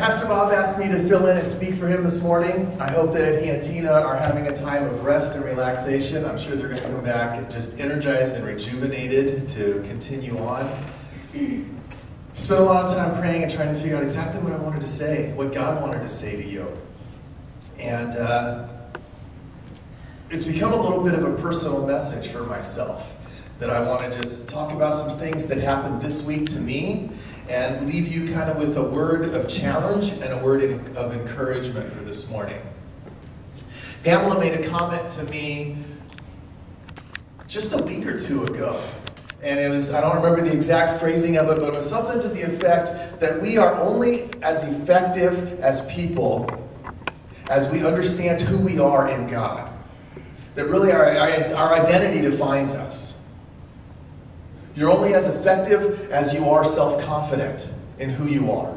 Pastor Bob asked me to fill in and speak for him this morning. I hope that he and Tina are having a time of rest and relaxation. I'm sure they're going to come back just energized and rejuvenated to continue on. Spent a lot of time praying and trying to figure out exactly what I wanted to say, what God wanted to say to you. And uh, it's become a little bit of a personal message for myself that I want to just talk about some things that happened this week to me and leave you kind of with a word of challenge and a word of encouragement for this morning. Pamela made a comment to me just a week or two ago. And it was, I don't remember the exact phrasing of it, but it was something to the effect that we are only as effective as people as we understand who we are in God. That really our, our identity defines us. You're only as effective as you are self confident in who you are.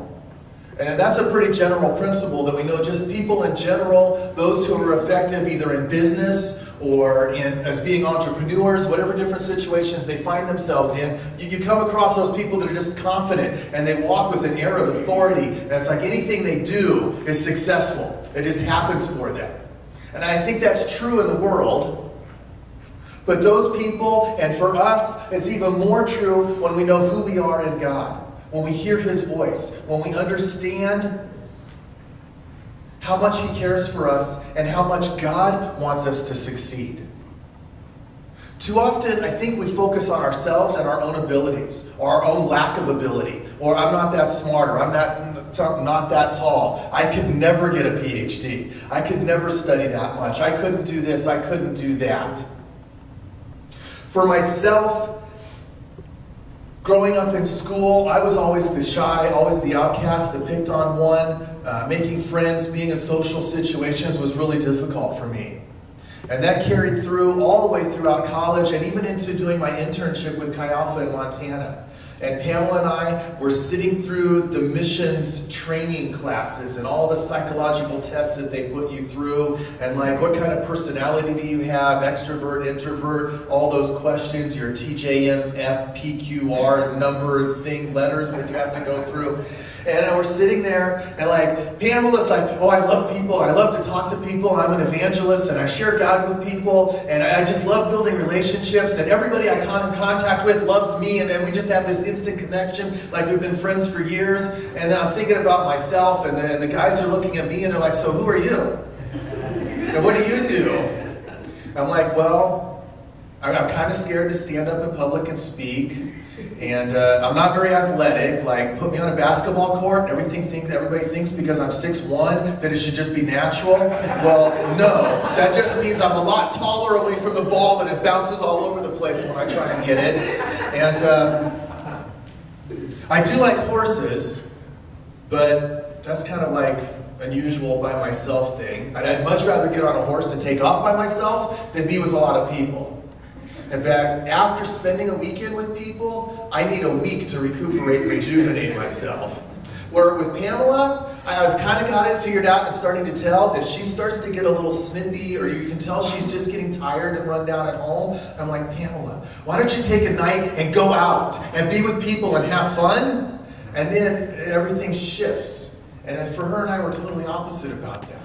And that's a pretty general principle that we know just people in general, those who are effective either in business or in as being entrepreneurs, whatever different situations they find themselves in, you, you come across those people that are just confident and they walk with an air of authority. And it's like anything they do is successful. It just happens for them. And I think that's true in the world. But those people, and for us, it's even more true when we know who we are in God, when we hear His voice, when we understand how much He cares for us and how much God wants us to succeed. Too often, I think we focus on ourselves and our own abilities, or our own lack of ability, or I'm not that smart, or I'm that, not that tall. I could never get a PhD. I could never study that much. I couldn't do this. I couldn't do that. For myself, growing up in school, I was always the shy, always the outcast, the picked on one. Uh, making friends, being in social situations was really difficult for me. And that carried through all the way throughout college and even into doing my internship with Chi Alpha in Montana. And Pamela and I were sitting through the missions training classes and all the psychological tests that they put you through, and like what kind of personality do you have, extrovert, introvert, all those questions, your TJM, PQR number thing, letters that you have to go through. And we're sitting there, and like Pamela's like, oh, I love people. I love to talk to people. I'm an evangelist, and I share God with people, and I just love building relationships. And everybody I come in contact with loves me, and, we just have this instant connection, like we've been friends for years. And then I'm thinking about myself, and the, and the guys are looking at me, and they're like, so who are you? And what do you do? I'm like, well, I'm kind of scared to stand up in public and speak. And uh, I'm not very athletic. Like, put me on a basketball court, and everything thinks everybody thinks because I'm 6'1 that it should just be natural. Well, no. That just means I'm a lot taller away from the ball, and it bounces all over the place when I try and get it. And uh, I do like horses, but that's kind of like unusual by myself thing. I'd much rather get on a horse and take off by myself than be with a lot of people. In fact, after spending a weekend with people, I need a week to recuperate and rejuvenate myself. Where with Pamela, I've kind of got it figured out and starting to tell. If she starts to get a little snippy or you can tell she's just getting tired and run down at home, I'm like, Pamela, why don't you take a night and go out and be with people and have fun? And then everything shifts. And for her and I, we're totally opposite about that.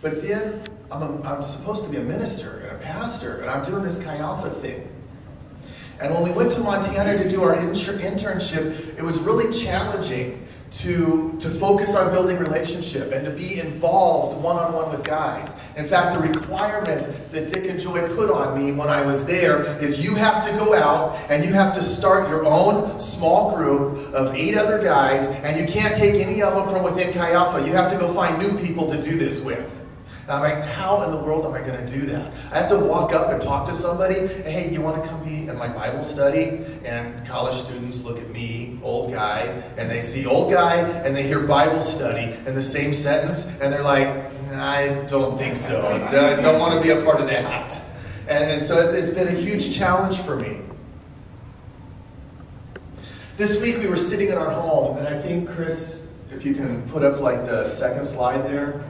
But then I'm, a, I'm supposed to be a minister and a pastor, and I'm doing this Chi Alpha thing. And when we went to Montana to do our internship, it was really challenging to, to focus on building relationship and to be involved one-on-one with guys. In fact, the requirement that Dick and Joy put on me when I was there is you have to go out and you have to start your own small group of eight other guys, and you can't take any of them from within Chi Alpha. You have to go find new people to do this with. I'm like, how in the world am I going to do that? I have to walk up and talk to somebody. Hey, you want to come be in my Bible study? And college students look at me, old guy, and they see old guy and they hear Bible study in the same sentence, and they're like, I don't think so. I don't want to be a part of that. And so it's, it's been a huge challenge for me. This week we were sitting in our home, and I think, Chris, if you can put up like the second slide there.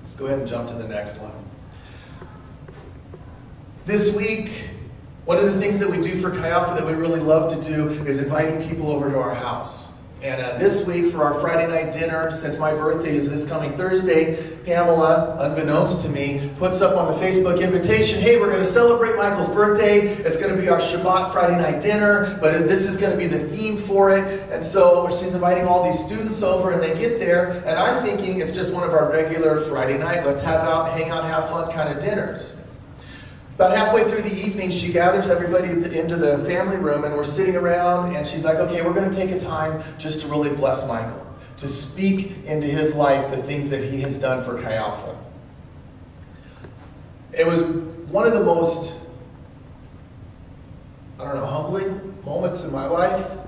Let's go ahead and jump to the next one. This week, one of the things that we do for Chi Alpha that we really love to do is inviting people over to our house. And uh, this week for our Friday night dinner, since my birthday is this coming Thursday, Pamela, unbeknownst to me, puts up on the Facebook invitation, hey, we're going to celebrate Michael's birthday. It's going to be our Shabbat Friday night dinner, but this is going to be the theme for it. And so she's inviting all these students over, and they get there, and I'm thinking it's just one of our regular Friday night, let's have out, hang out, have fun kind of dinners. About halfway through the evening, she gathers everybody into the family room, and we're sitting around, and she's like, okay, we're going to take a time just to really bless Michael, to speak into his life the things that he has done for Chi Alpha. It was one of the most, I don't know, humbling moments in my life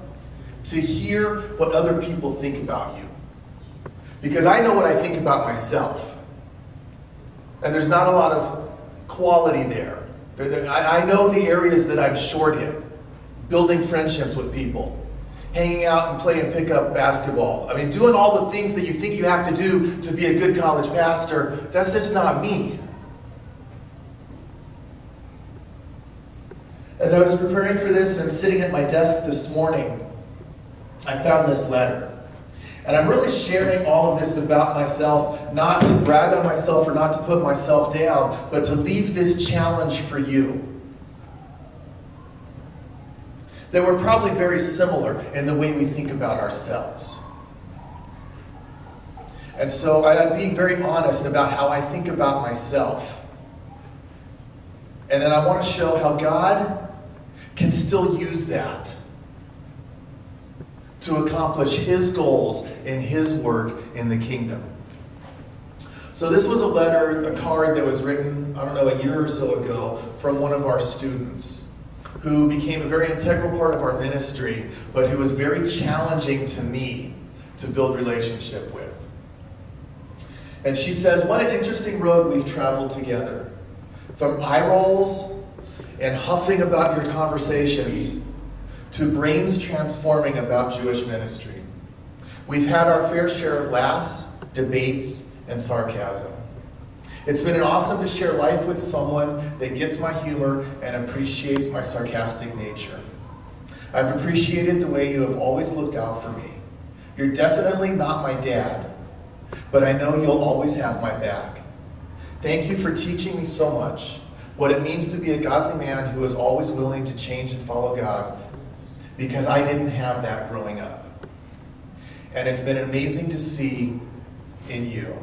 to hear what other people think about you. Because I know what I think about myself. And there's not a lot of quality there. I know the areas that I'm short in. Building friendships with people. Hanging out and playing pickup basketball. I mean, doing all the things that you think you have to do to be a good college pastor, that's just not me. As I was preparing for this and sitting at my desk this morning, I found this letter. And I'm really sharing all of this about myself, not to brag on myself or not to put myself down, but to leave this challenge for you. That we're probably very similar in the way we think about ourselves. And so I'm being very honest about how I think about myself. And then I want to show how God can still use that to accomplish his goals in his work in the kingdom. So this was a letter, a card that was written, I don't know, a year or so ago from one of our students who became a very integral part of our ministry, but who was very challenging to me to build relationship with. And she says, what an interesting road we've traveled together. From eye rolls and huffing about your conversations to brains transforming about Jewish ministry. We've had our fair share of laughs, debates, and sarcasm. It's been awesome to share life with someone that gets my humor and appreciates my sarcastic nature. I've appreciated the way you have always looked out for me. You're definitely not my dad, but I know you'll always have my back. Thank you for teaching me so much, what it means to be a godly man who is always willing to change and follow God because I didn't have that growing up. And it's been amazing to see in you.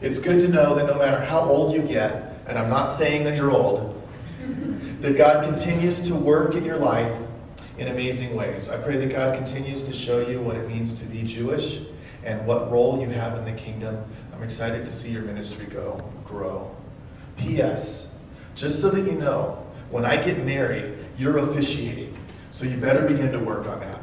It's good to know that no matter how old you get, and I'm not saying that you're old, that God continues to work in your life in amazing ways. I pray that God continues to show you what it means to be Jewish and what role you have in the kingdom. I'm excited to see your ministry go, grow. P.S. Just so that you know, when I get married, you're officiating. So you better begin to work on that.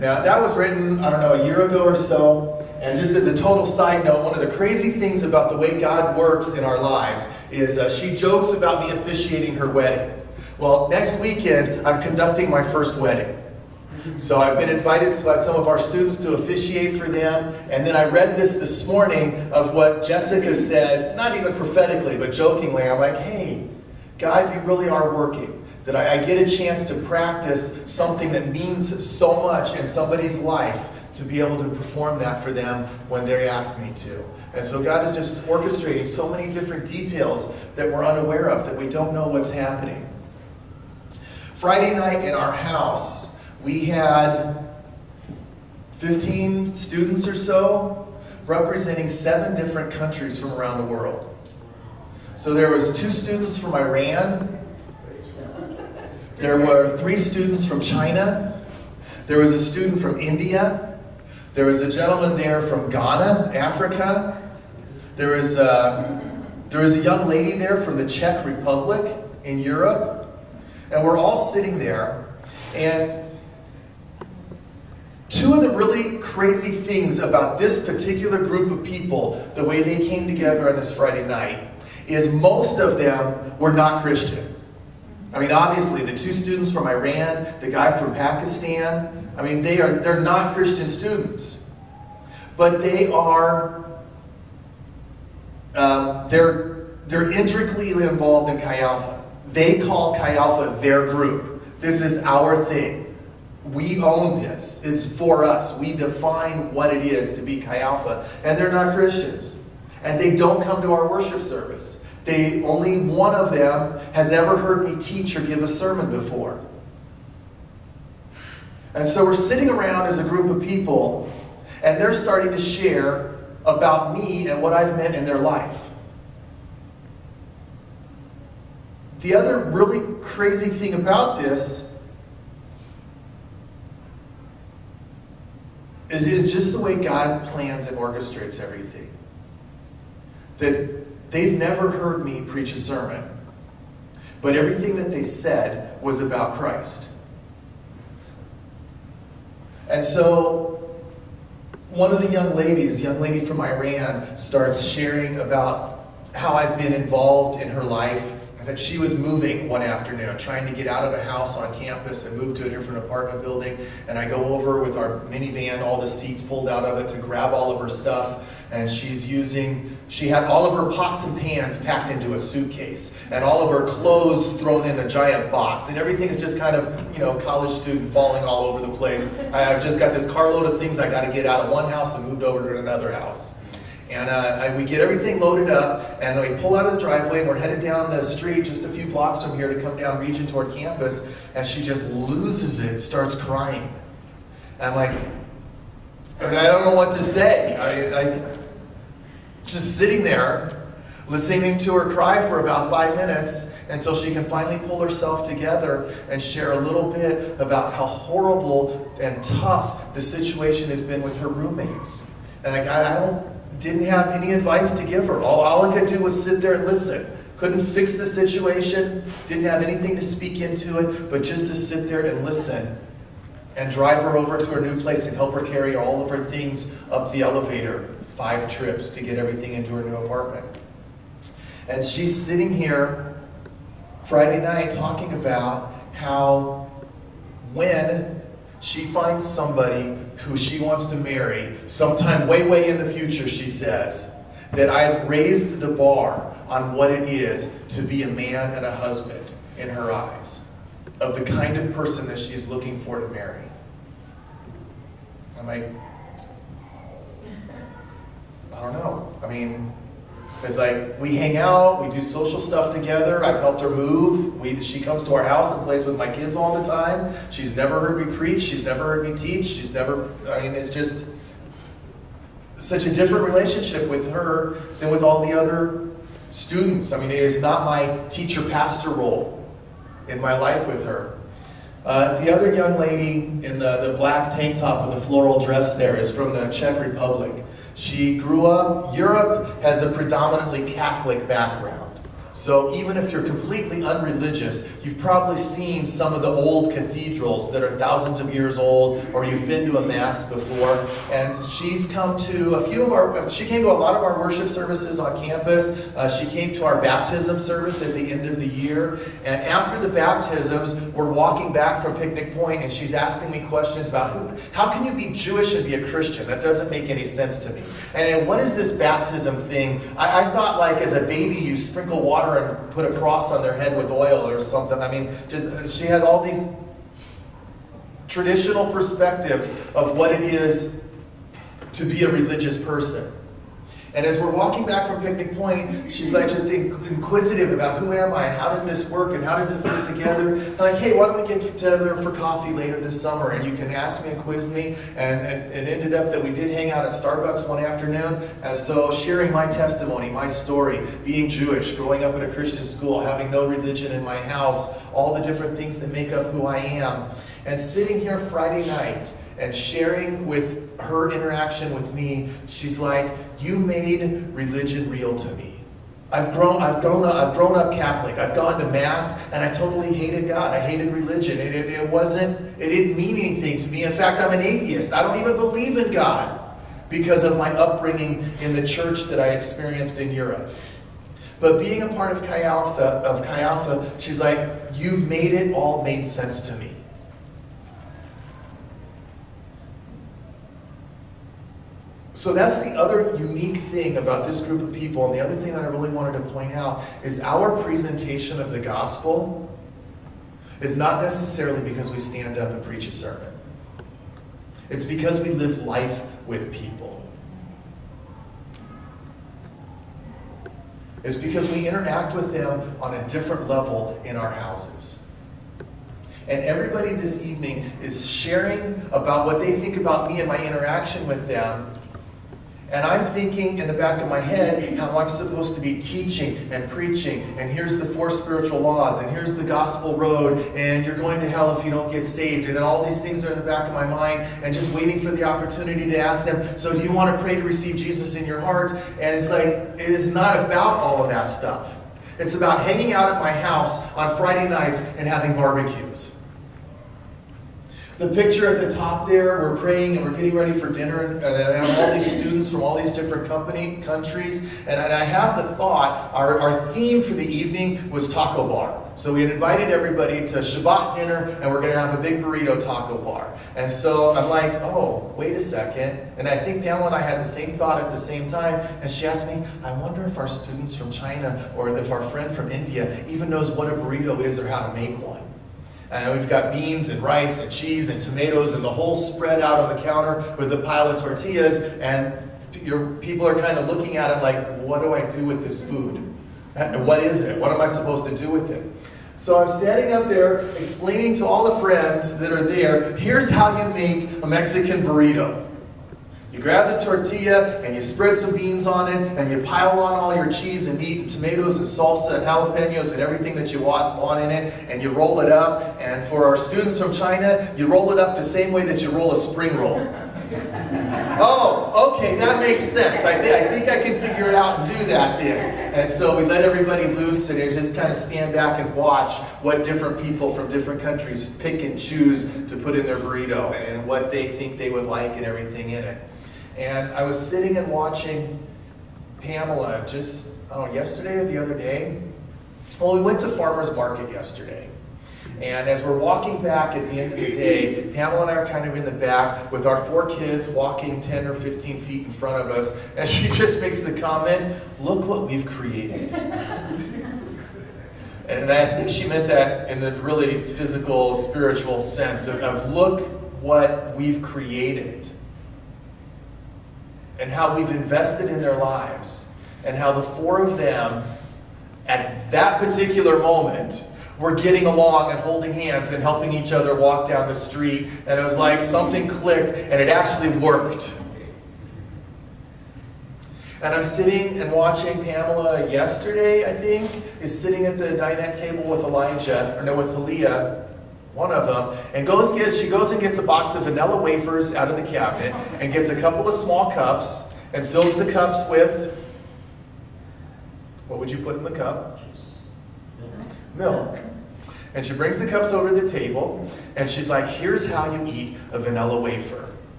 Now, that was written, I don't know, a year ago or so. And just as a total side note, one of the crazy things about the way God works in our lives is uh, she jokes about me officiating her wedding. Well, next weekend, I'm conducting my first wedding. So I've been invited by some of our students to officiate for them. And then I read this this morning of what Jessica said, not even prophetically, but jokingly. I'm like, hey, God, you really are working that I, I, get a chance to practice something that means so much in somebody's life to be able to perform that for them when they ask me to. And so God is just orchestrating so many different details that we're unaware of, that we don't know what's happening. Friday night in our house, we had 15 students or so representing seven different countries from around the world. So there was two students from Iran, there were three students from China. There was a student from India. There was a gentleman there from Ghana, Africa. There was a, there was a young lady there from the Czech Republic in Europe. And we're all sitting there. And two of the really crazy things about this particular group of people, the way they came together on this Friday night, is most of them were not Christian. I mean, obviously, the two students from Iran, the guy from Pakistan, I mean, they are, they're not Christian students. But they are, um, they're, they're intricately involved in Chi Alpha. They call Chi Alpha their group. This is our thing. we own this. It's for us. We define what it is to be Chi Alpha. And they're not Christians. And they don't come to our worship service. They only one of them has ever heard me teach or give a sermon before. And so we're sitting around as a group of people, and they're starting to share about me and what I've meant in their life. The other really crazy thing about this is, is just the way God plans and orchestrates everything. That they've never heard me preach a sermon, but everything that they said was about Christ. And so one of the young ladies, young lady from Iran, starts sharing about how I've been involved in her life that she was moving one afternoon, trying to get out of a house on campus and move to a different apartment building. And I go over with our minivan, all the seats pulled out of it to grab all of her stuff. And she's using, she had all of her pots and pans packed into a suitcase, and all of her clothes thrown in a giant box. And everything is just kind of, you know, college student falling all over the place. I've just got this carload of things I got to get out of one house and moved over to another house. And uh, I, we get everything loaded up, and we pull out of the driveway, and we're headed down the street just a few blocks from here to come down Regent toward campus, and she just loses it, starts crying. And I'm like, I don't know what to say. I, I just sitting there, listening to her cry for about five minutes until she can finally pull herself together and share a little bit about how horrible and tough the situation has been with her roommates. And I, I don't didn't have any advice to give her. All, all I could do was sit there and listen. Couldn't fix the situation, didn't have anything to speak into it, but just to sit there and listen and drive her over to her new place and help her carry all of her things up the elevator. Five trips to get everything into her new apartment. And she's sitting here Friday night talking about how when she finds somebody who she wants to marry sometime way, way in the future, she says, that I've raised the bar on what it is to be a man and a husband in her eyes, of the kind of person that she's looking for to marry. I'm like, I don't know. I mean, it's like we hang out, we do social stuff together. I've helped her move. We, she comes to our house and plays with my kids all the time. She's never heard me preach. She's never heard me teach. She's never, I mean, it's just such a different relationship with her than with all the other students. I mean, it is not my teacher pastor role in my life with her. Uh, the other young lady in the, the black tank top with the floral dress there is from the Czech Republic. She grew up, Europe has a predominantly Catholic background. So even if you're completely unreligious, you've probably seen some of the old cathedrals that are thousands of years old, or you've been to a mass before. And she's come to a few of our, she came to a lot of our worship services on campus. Uh, she came to our baptism service at the end of the year. And after the baptisms, we're walking back from Picnic Point, and she's asking me questions about who, how can you be Jewish and be a Christian? That doesn't make any sense to me. And what is this baptism thing? I, I thought like as a baby you sprinkle water water and put a cross on their head with oil or something. I mean, just she has all these traditional perspectives of what it is to be a religious person. And as we're walking back from Picnic Point, she's like just inquisitive about who am I and how does this work and how does it fit together. And like, hey, why don't we get together for coffee later this summer and you can ask me and quiz me. And, it ended up that we did hang out at Starbucks one afternoon. And so sharing my testimony, my story, being Jewish, growing up in a Christian school, having no religion in my house, all the different things that make up who I am. And sitting here Friday night and sharing with her interaction with me, she's like, "You made religion real to me." I've grown, I've grown up, I've grown up Catholic. I've gone to mass, and I totally hated God. I hated religion. It, it, it wasn't, it didn't mean anything to me. In fact, I'm an atheist. I don't even believe in God because of my upbringing in the church that I experienced in Europe. But being a part of Chi Alpha, of Chi Alpha, she's like, you've made it all made sense to me. So that's the other unique thing about this group of people. And the other thing that I really wanted to point out is our presentation of the gospel is not necessarily because we stand up and preach a sermon. It's because we live life with people. It's because we interact with them on a different level in our houses. And everybody this evening is sharing about what they think about me and my interaction with them and I'm thinking in the back of my head how I'm supposed to be teaching and preaching, and here's the four spiritual laws, and here's the gospel road, and you're going to hell if you don't get saved. And all these things are in the back of my mind, and just waiting for the opportunity to ask them, So, do you want to pray to receive Jesus in your heart? And it's like, it is not about all of that stuff. It's about hanging out at my house on Friday nights and having barbecues. The picture at the top there, we're praying and we're getting ready for dinner, and, all these students from all these different company countries. And, and I have the thought, our, our theme for the evening was taco bar. So we had invited everybody to Shabbat dinner, and we're going to have a big burrito taco bar. And so I'm like, oh, wait a second. And I think Pamela and I had the same thought at the same time. And she asked me, I wonder if our students from China or if our friend from India even knows what a burrito is or how to make one. And we've got beans and rice and cheese and tomatoes and the whole spread out on the counter with a pile of tortillas. And your people are kind of looking at it like, what do I do with this food? What is it? What am I supposed to do with it? So I'm standing up there explaining to all the friends that are there, here's how you make a Mexican burrito. You grab the tortilla and you spread some beans on it and you pile on all your cheese and meat and tomatoes and salsa and jalapenos and everything that you want, want in it and you roll it up. And for our students from China, you roll it up the same way that you roll a spring roll. oh, okay, that makes sense. I, th- I think I can figure it out and do that then. And so we let everybody loose and just kind of stand back and watch what different people from different countries pick and choose to put in their burrito and what they think they would like and everything in it. And I was sitting and watching Pamela just, yesterday or the other day. Well, we went to farmer's market yesterday. And as we're walking back at the end of the day, Pamela and I are kind of in the back with our four kids walking 10 or 15 feet in front of us. And she just makes the comment, look what we've created. and I think she meant that in the really physical, spiritual sense of, of look what we've created and how we've invested in their lives, and how the four of them, at that particular moment, were getting along and holding hands and helping each other walk down the street. And it was like something clicked and it actually worked. And I'm sitting and watching Pamela yesterday, I think, is sitting at the dinette table with Elijah, or no, with Halia, one of them, and goes get she goes and gets a box of vanilla wafers out of the cabinet and gets a couple of small cups and fills the cups with what would you put in the cup? Milk. And she brings the cups over to the table and she's like, here's how you eat a vanilla wafer.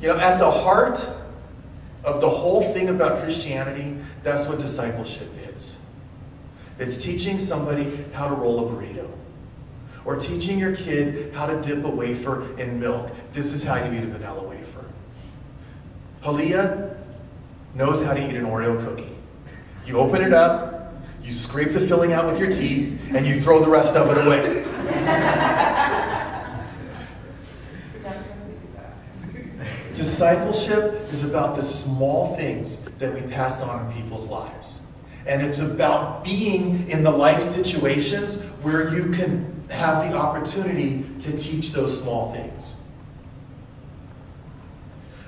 You know, at the heart of the whole thing about Christianity, that's what discipleship is. It's teaching somebody how to roll a burrito. Or teaching your kid how to dip a wafer in milk. This is how you eat a vanilla wafer. Halia knows how to eat an Oreo cookie. You open it up, you scrape the filling out with your teeth, and you throw the rest of it away. Discipleship is about the small things that we pass on in people's lives. And it's about being in the life situations where you can have the opportunity to teach those small things.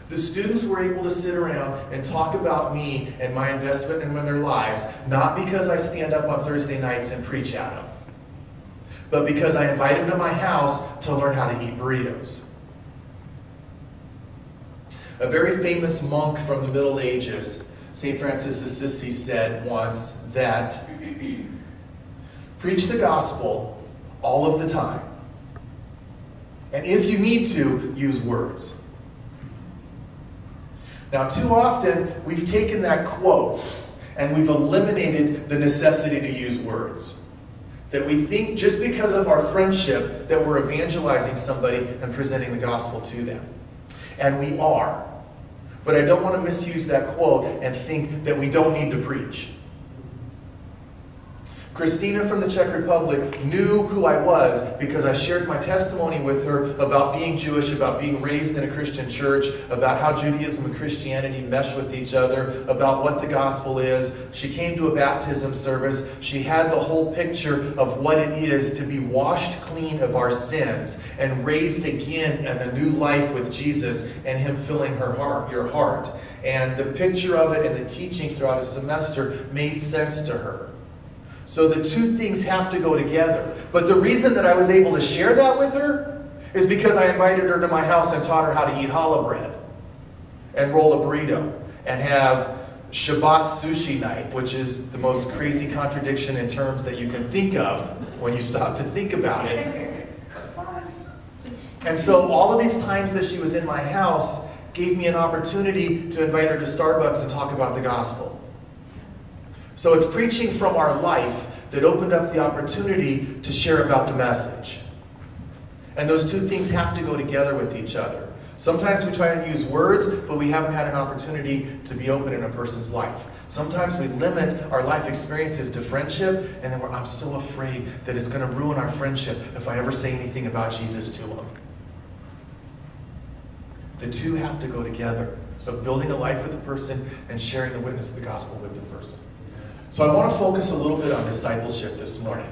The students were able to sit around and talk about me and my investment in their lives, not because I stand up on Thursday nights and preach at them, but because I invite them to my house to learn how to eat burritos. A very famous monk from the Middle Ages St. Francis of Assisi said once that preach the gospel all of the time. And if you need to, use words. Now, too often, we've taken that quote and we've eliminated the necessity to use words. That we think just because of our friendship that we're evangelizing somebody and presenting the gospel to them. And we are. But I don't want to misuse that quote and think that we don't need to preach. Christina from the Czech Republic knew who I was because I shared my testimony with her about being Jewish, about being raised in a Christian church, about how Judaism and Christianity mesh with each other, about what the gospel is. She came to a baptism service. She had the whole picture of what it is to be washed clean of our sins and raised again in a new life with Jesus and Him filling her heart, your heart. And the picture of it and the teaching throughout a semester made sense to her. So the two things have to go together. But the reason that I was able to share that with her is because I invited her to my house and taught her how to eat challah bread and roll a burrito and have Shabbat sushi night, which is the most crazy contradiction in terms that you can think of when you stop to think about it. And so all of these times that she was in my house gave me an opportunity to invite her to Starbucks and talk about the gospel. So it's preaching from our life that opened up the opportunity to share about the message. And those two things have to go together with each other. Sometimes we try to use words, but we haven't had an opportunity to be open in a person's life. Sometimes we limit our life experiences to friendship, and then we're, I'm so afraid that it's going to ruin our friendship if I ever say anything about Jesus to them. The two have to go together of building a life with a person and sharing the witness of the gospel with the person. So I want to focus a little bit on discipleship this morning.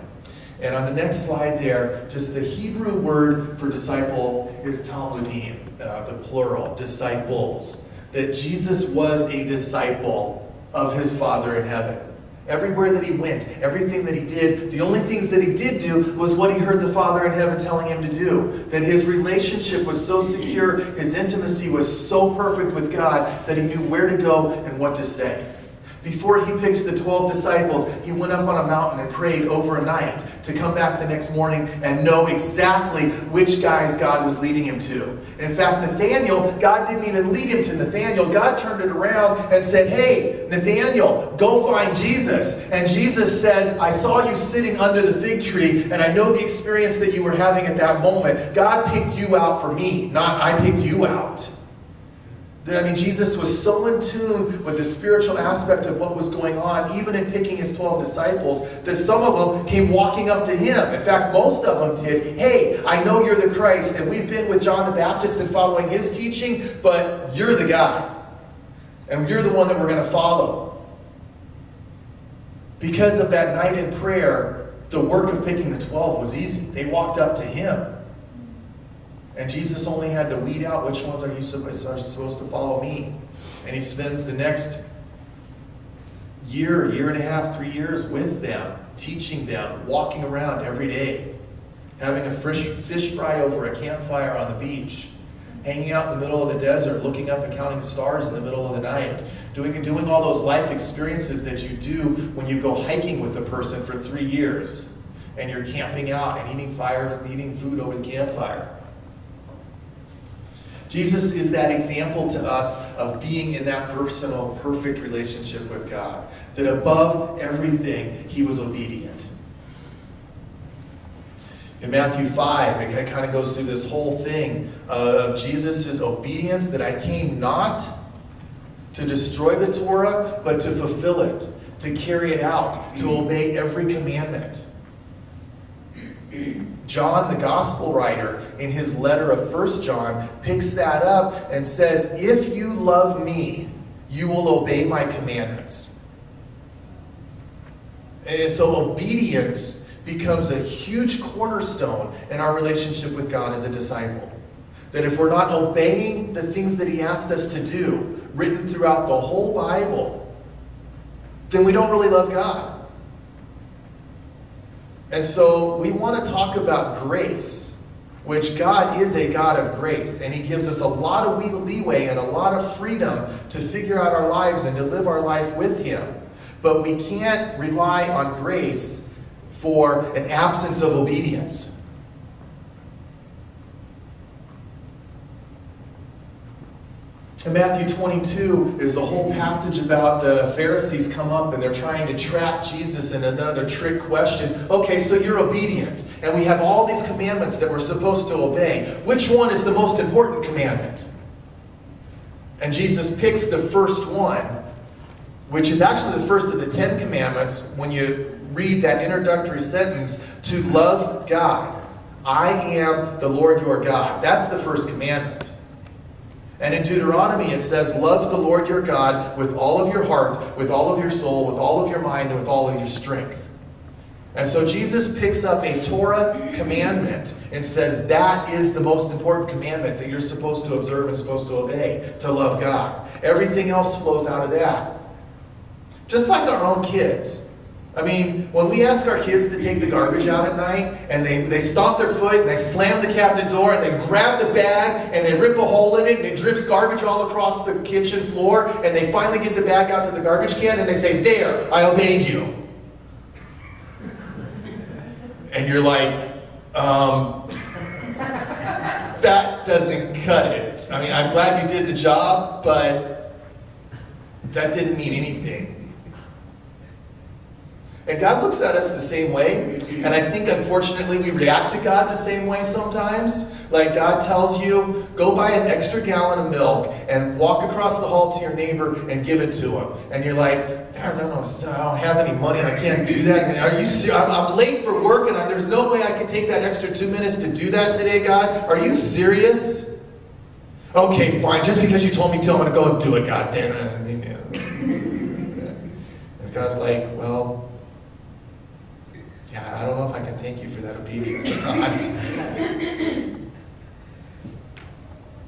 And on the next slide there, just the Hebrew word for disciple is talmidim, uh, the plural, disciples. That Jesus was a disciple of his Father in heaven. Everywhere that he went, everything that he did, the only things that he did do was what he heard the Father in heaven telling him to do. That his relationship was so secure, his intimacy was so perfect with God that he knew where to go and what to say. Before he picked the 12 disciples, he went up on a mountain and prayed over a night to come back the next morning and know exactly which guys God was leading him to. In fact, Nathaniel, God didn't even lead him to Nathaniel. God turned it around and said, Hey, Nathaniel, go find Jesus. And Jesus says, I saw you sitting under the fig tree, and I know the experience that you were having at that moment. God picked you out for me, not I picked you out. I mean, Jesus was so in tune with the spiritual aspect of what was going on, even in picking his 12 disciples, that some of them came walking up to him. In fact, most of them did. Hey, I know you're the Christ, and we've been with John the Baptist and following his teaching, but you're the guy. And you're the one that we're going to follow. Because of that night in prayer, the work of picking the 12 was easy. They walked up to him. And Jesus only had to weed out which ones are you supposed to follow me. And he spends the next year, year and a half, three years with them, teaching them, walking around every day, having a fish, fish fry over a campfire on the beach, hanging out in the middle of the desert, looking up and counting the stars in the middle of the night, doing, doing all those life experiences that you do when you go hiking with a person for three years and you're camping out and eating fires and eating food over the campfire. Jesus is that example to us of being in that personal, perfect relationship with God. That above everything, he was obedient. In Matthew 5, it kind of goes through this whole thing of Jesus' obedience that I came not to destroy the Torah, but to fulfill it, to carry it out, to obey every commandment. John, the gospel writer, in his letter of First John, picks that up and says, If you love me, you will obey my commandments. And so obedience becomes a huge cornerstone in our relationship with God as a disciple. That if we're not obeying the things that he asked us to do, written throughout the whole Bible, then we don't really love God. And so we want to talk about grace, which God is a God of grace, and He gives us a lot of leeway and a lot of freedom to figure out our lives and to live our life with Him. But we can't rely on grace for an absence of obedience. In Matthew 22 is a whole passage about the Pharisees come up and they're trying to trap Jesus in another trick question. Okay, so you're obedient, and we have all these commandments that we're supposed to obey. Which one is the most important commandment? And Jesus picks the first one, which is actually the first of the Ten Commandments when you read that introductory sentence to love God. I am the Lord your God. That's the first commandment. And in Deuteronomy, it says, Love the Lord your God with all of your heart, with all of your soul, with all of your mind, and with all of your strength. And so Jesus picks up a Torah commandment and says that is the most important commandment that you're supposed to observe and supposed to obey to love God. Everything else flows out of that. Just like our own kids. I mean, when we ask our kids to take the garbage out at night and they, they stomp their foot and they slam the cabinet door and they grab the bag and they rip a hole in it and it drips garbage all across the kitchen floor and they finally get the bag out to the garbage can and they say, There, I obeyed you. And you're like, um, that doesn't cut it. I mean, I'm glad you did the job, but that didn't mean anything. And God looks at us the same way. And I think, unfortunately, we react to God the same way sometimes. Like God tells you, go buy an extra gallon of milk and walk across the hall to your neighbor and give it to him. And you're like, I don't know, I don't have any money. I can't do that. And are you? I'm, I'm late for work, and I, there's no way I can take that extra two minutes to do that today, God. Are you serious? Okay, fine. Just because you told me to, I'm going to go and do it, God damn it. God's like, well, I don't know if I can thank you for that obedience or not.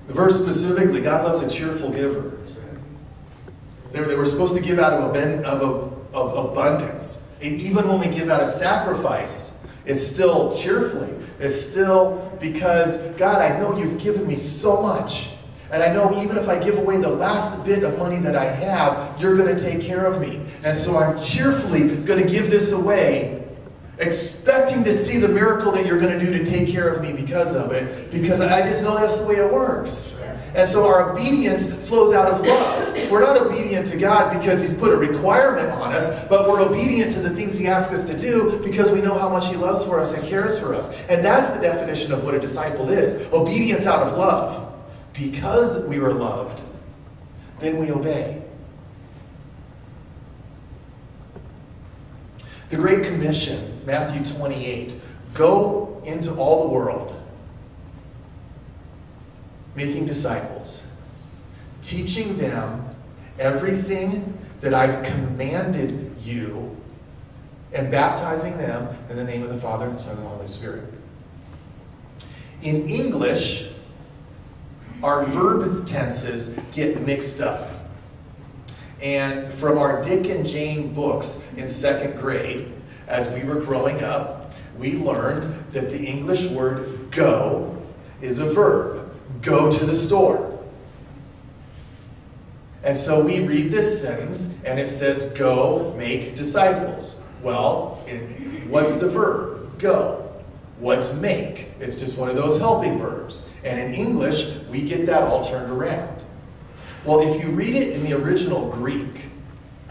the verse specifically, God loves a cheerful giver. They were, they were supposed to give out of, a, of, a, of abundance. And even when we give out a sacrifice, it's still cheerfully. It's still because, God, I know you've given me so much. And I know even if I give away the last bit of money that I have, you're going to take care of me. And so I'm cheerfully going to give this away expecting to see the miracle that you're going to do to take care of me because of it, because I just know that's the way it works. And so our obedience flows out of love. We're not obedient to God because He's put a requirement on us, but we're obedient to the things He asks us to do because we know how much He loves for us and cares for us. And that's the definition of what a disciple is obedience out of love. Because we were loved, then we obey. The Great Commission, Matthew 28 go into all the world, making disciples, teaching them everything that I've commanded you, and baptizing them in the name of the Father, and the Son, and the Holy Spirit. In English, our verb tenses get mixed up. And from our Dick and Jane books in second grade, as we were growing up, we learned that the English word go is a verb. Go to the store. And so we read this sentence and it says, Go make disciples. Well, what's the verb? Go. What's make? It's just one of those helping verbs. And in English, we get that all turned around. Well, if you read it in the original Greek,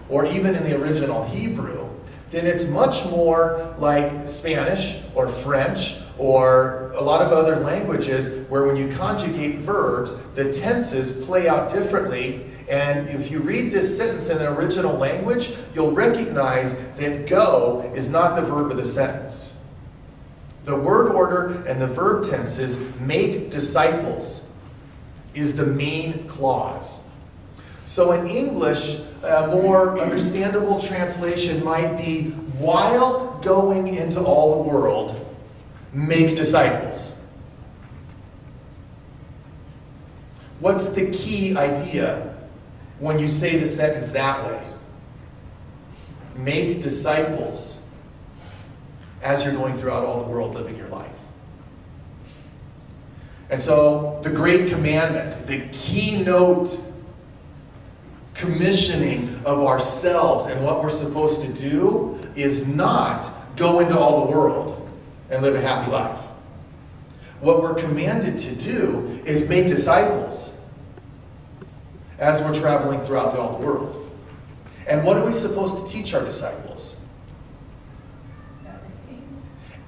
or even in the original Hebrew, then it's much more like Spanish or French or a lot of other languages where when you conjugate verbs, the tenses play out differently. And if you read this sentence in the original language, you'll recognize that go is not the verb of the sentence. The word order and the verb tenses make disciples is the main clause. So in English, a more understandable translation might be while going into all the world, make disciples. What's the key idea when you say the sentence that way? Make disciples as you're going throughout all the world living your life. And so, the great commandment, the keynote commissioning of ourselves and what we're supposed to do is not go into all the world and live a happy life. What we're commanded to do is make disciples as we're traveling throughout all the world. And what are we supposed to teach our disciples?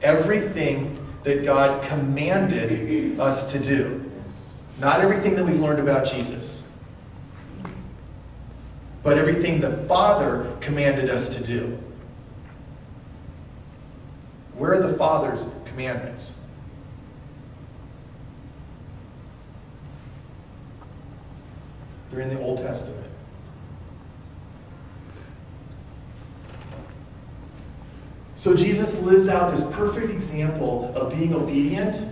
Everything that God commanded us to do. Not everything that we've learned about Jesus, but everything the Father commanded us to do. Where are the Father's commandments? They're in the Old Testament. So Jesus lives out this perfect example of being obedient,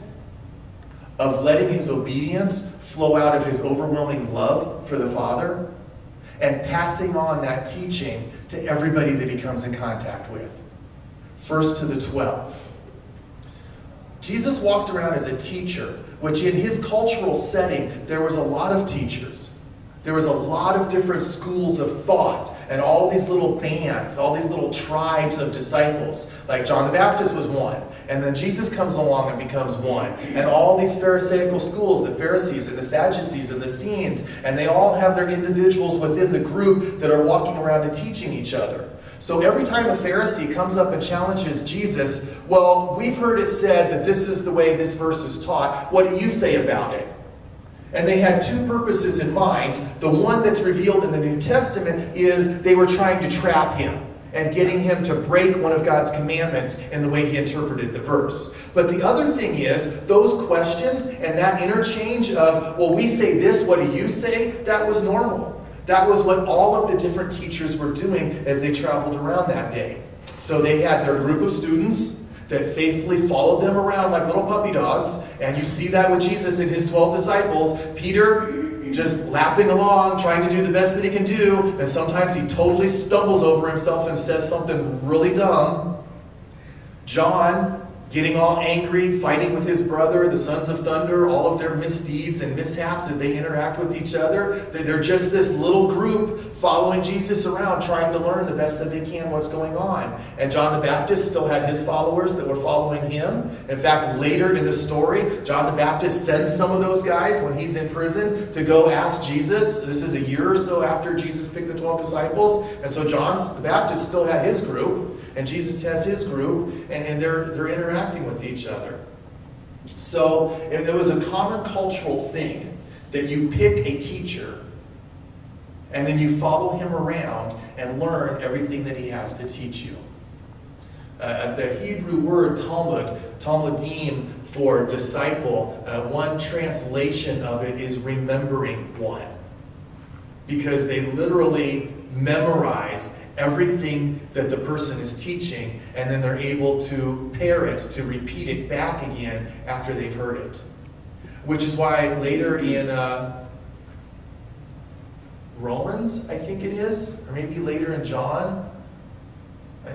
of letting his obedience flow out of his overwhelming love for the Father, and passing on that teaching to everybody that he comes in contact with. First to the 12. Jesus walked around as a teacher, which in his cultural setting, there was a lot of teachers. There was a lot of different schools of thought and all these little bands, all these little tribes of disciples. Like John the Baptist was one. And then Jesus comes along and becomes one. And all these Pharisaical schools, the Pharisees and the Sadducees and the Essenes, and they all have their individuals within the group that are walking around and teaching each other. So every time a Pharisee comes up and challenges Jesus, well, we've heard it said that this is the way this verse is taught. What do you say about it? And they had two purposes in mind. The one that's revealed in the New Testament is they were trying to trap him and getting him to break one of God's commandments in the way he interpreted the verse. But the other thing is, those questions and that interchange of, well, we say this, what do you say? That was normal. That was what all of the different teachers were doing as they traveled around that day. So they had their group of students, that faithfully followed them around like little puppy dogs. And you see that with Jesus and his 12 disciples. Peter just lapping along, trying to do the best that he can do. And sometimes he totally stumbles over himself and says something really dumb. John getting all angry, fighting with his brother, the sons of thunder, all of their misdeeds and mishaps as they interact with each other. They're just this little group following Jesus around, trying to learn the best that they can what's going on. And John the Baptist still had his followers that were following him. In fact, later in the story, John the Baptist sends some of those guys when he's in prison to go ask Jesus. This is a year or so after Jesus picked the 12 disciples. And so John the Baptist still had his group, and Jesus has his group, and, and they're, they're interacting with each other. So it was a common cultural thing that you pick a teacher and then you follow him around and learn everything that he has to teach you. Uh, the Hebrew word Talmid, Talmidim for disciple, uh, one translation of it is remembering one. Because they literally memorize everything that the person is teaching, and then they're able to pair it, to repeat it back again after they've heard it. Which is why later in uh, Romans, I think it is, or maybe later in John,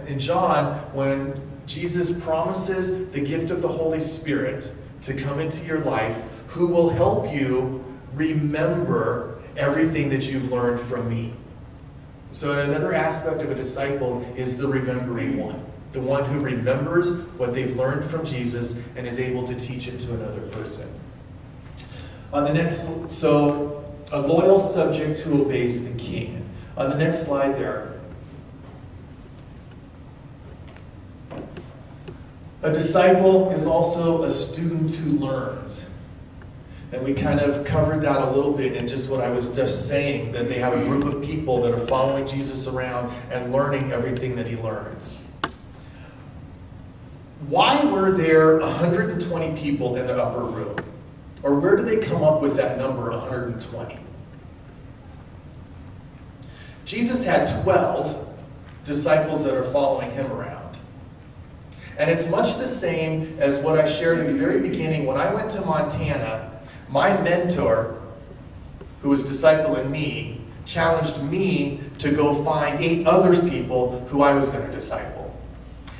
in John, when Jesus promises the gift of the Holy Spirit to come into your life, who will help you remember everything that you've learned from me. So another aspect of a disciple is the remembering one. The one who remembers what they've learned from Jesus and is able to teach it to another person. On the next, so a loyal subject who obeys the king. On the next slide there, A disciple is also a student who learns. And we kind of covered that a little bit in just what I was just saying that they have a group of people that are following Jesus around and learning everything that he learns. Why were there 120 people in the upper room? Or where did they come up with that number 120? Jesus had 12 disciples that are following him around. And it's much the same as what I shared at the very beginning when I went to Montana my mentor, who was discipling me, challenged me to go find eight other people who I was going to disciple.